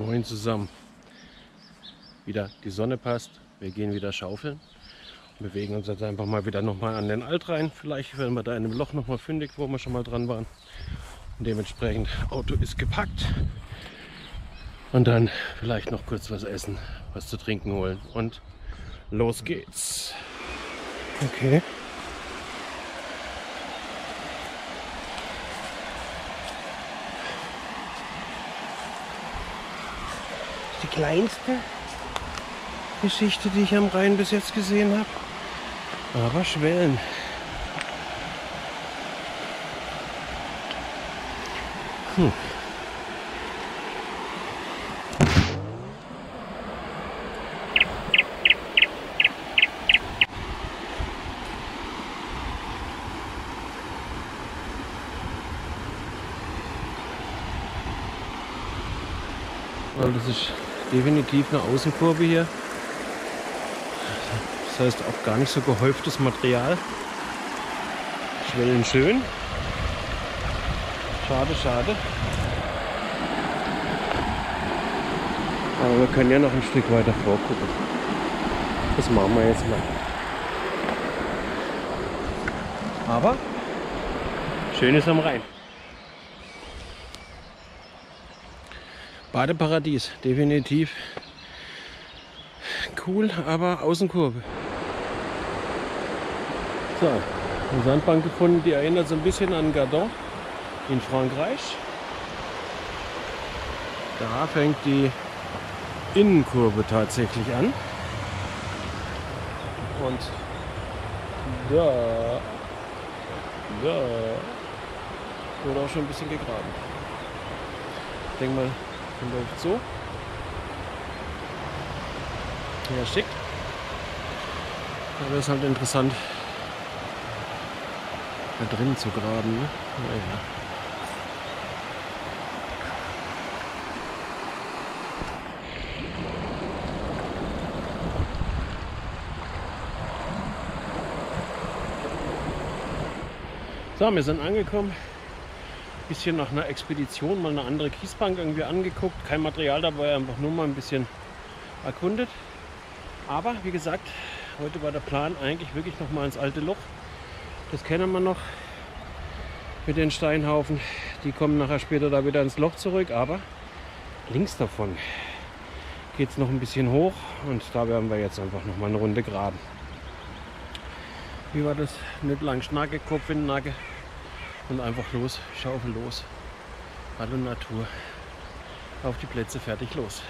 Moin zusammen. Wieder die Sonne passt. Wir gehen wieder schaufeln. Bewegen uns jetzt einfach mal wieder nochmal an den Alt rein. Vielleicht werden wir da in einem Loch nochmal fündig, wo wir schon mal dran waren. Und dementsprechend, Auto ist gepackt. Und dann vielleicht noch kurz was essen, was zu trinken holen. Und los geht's. Okay. Die kleinste Geschichte, die ich am Rhein bis jetzt gesehen habe. Aber Schwellen. Hm. Das ist definitiv eine Außenkurve hier. Das heißt auch gar nicht so gehäuftes Material. Schwellen schön. Schade, schade. Aber wir können ja noch ein Stück weiter vorgucken. Das machen wir jetzt mal. Aber schön ist am Rhein. Badeparadies, definitiv. Cool, aber Außenkurve. So, eine Sandbank gefunden, die erinnert so ein bisschen an Gardon in Frankreich. Da fängt die Innenkurve tatsächlich an. Und da, da wurde auch schon ein bisschen gegraben. Ich denke mal, läuft so. Ja, schick. Aber es ist halt interessant, da drin zu graben. Ne? Naja. So, wir sind angekommen. Bisschen nach einer Expedition, mal eine andere Kiesbank irgendwie angeguckt. Kein Material dabei, einfach nur mal ein bisschen erkundet. Aber wie gesagt, heute war der Plan eigentlich wirklich noch mal ins alte Loch. Das kennen wir noch mit den Steinhaufen. Die kommen nachher später da wieder ins Loch zurück. Aber links davon geht es noch ein bisschen hoch und da werden wir jetzt einfach noch mal eine Runde graben. Wie war das? Nicht lang Schnacke, Kopf in den Nacke und einfach los, Schaufel los. Hallo Natur. Auf die Plätze, fertig, los.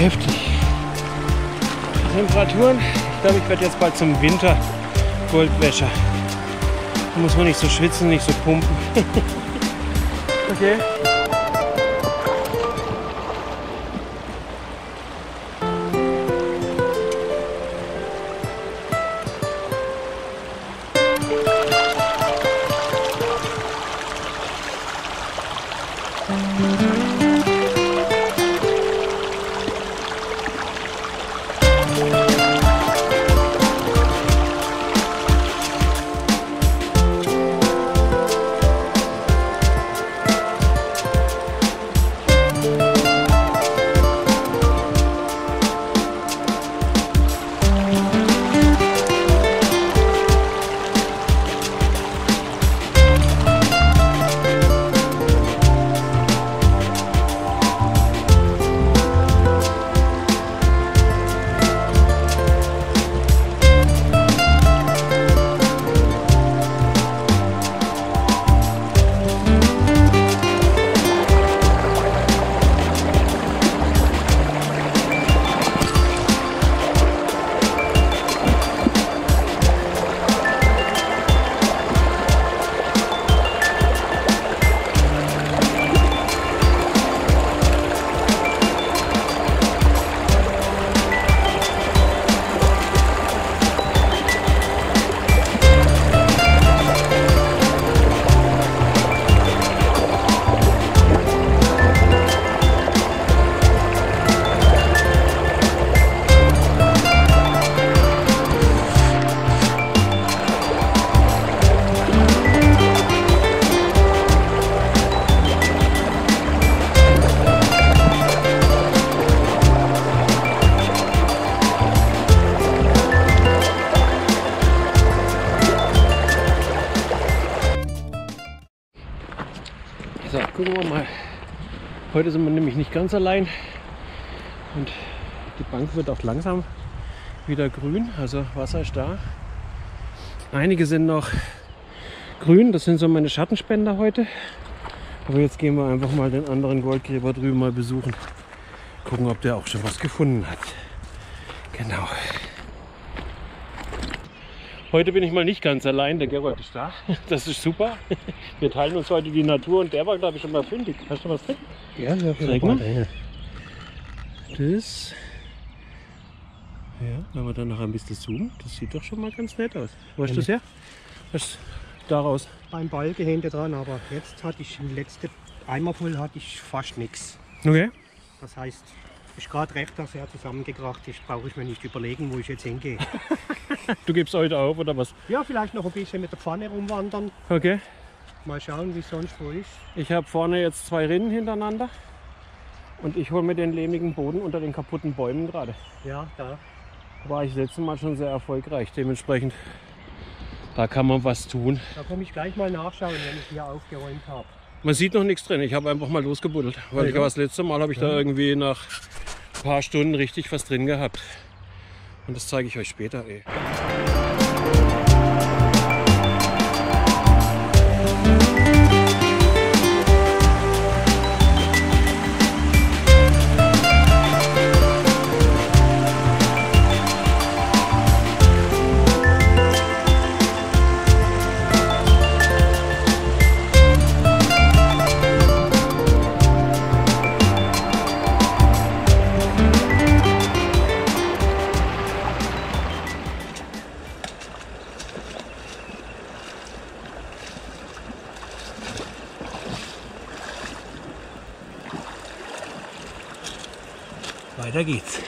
Heftig. Temperaturen. Ich glaube, ich werde jetzt bald zum Winter Goldwäscher. Da muss man nicht so schwitzen, nicht so pumpen. okay. So, gucken wir mal. Heute sind wir nämlich nicht ganz allein und die Bank wird auch langsam wieder grün, also Wasser ist da. Einige sind noch grün, das sind so meine Schattenspender heute. Aber jetzt gehen wir einfach mal den anderen Goldgräber drüben mal besuchen. Gucken, ob der auch schon was gefunden hat. Genau. Heute bin ich mal nicht ganz allein, der Gerold ist da. Das ist super. Wir teilen uns heute die Natur und der war, glaube ich, schon mal fündig. Hast du was drin? Ja, ja, Zeig mal. Das. Ja, wenn wir dann noch ein bisschen zoomen, das sieht doch schon mal ganz nett aus. Wo hast du das her? Was daraus? Beim Balken hinten dran, aber jetzt hatte ich im letzten Eimer voll hatte ich fast nichts. Okay. Das heißt, ist gerade recht, dass er zusammengekracht ist, brauche ich mir nicht überlegen, wo ich jetzt hingehe. Du gibst heute auf oder was? ja, vielleicht noch ein bisschen mit der Pfanne rumwandern. Okay. Mal schauen, wie es sonst wo ist. Ich habe vorne jetzt zwei Rinnen hintereinander. Und ich hole mir den lehmigen Boden unter den kaputten Bäumen gerade. Ja, da. War ich letztes Mal schon sehr erfolgreich. Dementsprechend, da kann man was tun. Da komme ich gleich mal nachschauen, wenn ich hier aufgeräumt habe. Man sieht noch nichts drin. Ich habe einfach mal losgebuddelt. Weil ich Ja. aber das letzte Mal habe ich da irgendwie nach paar Stunden richtig was drin gehabt. Und das zeige ich euch später. Ey. Weiter geht's.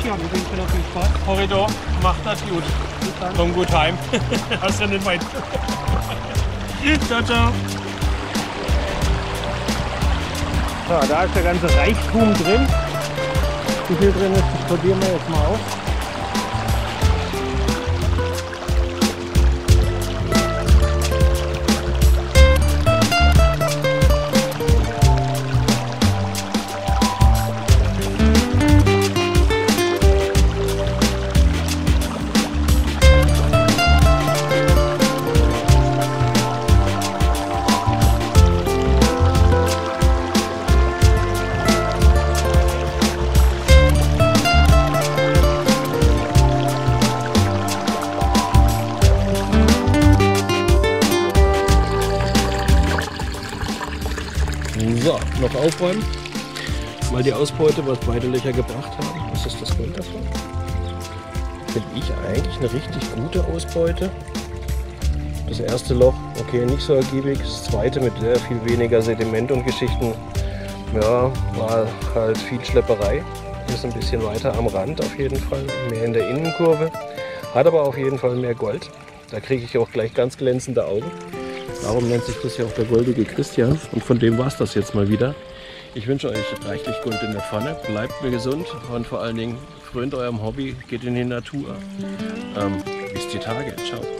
Also Christian, ich dir noch viel Spaß. Korridor, macht das gut. Komm gut heim. Hast ja nicht weit. ciao, ciao. So, da ist der ganze Reichtum drin. Wie viel drin ist, das probieren wir jetzt mal aus. Noch aufräumen. Mal die Ausbeute, was beide Löcher gebracht haben. Was ist das Gold davon? Finde ich eigentlich eine richtig gute Ausbeute. Das erste Loch, okay, nicht so ergiebig. Das zweite mit sehr viel weniger Sediment und Geschichten. Ja, war halt viel Schlepperei. Ist ein bisschen weiter am Rand auf jeden Fall. Mehr in der Innenkurve. Hat aber auf jeden Fall mehr Gold. Da kriege ich auch gleich ganz glänzende Augen. Darum nennt sich das ja auch der goldige Christian. Und von dem war es das jetzt mal wieder. Ich wünsche euch reichlich Gold in der Pfanne. Bleibt mir gesund und vor allen Dingen frönt eurem Hobby, geht in die Natur. Ähm, bis die Tage. Ciao.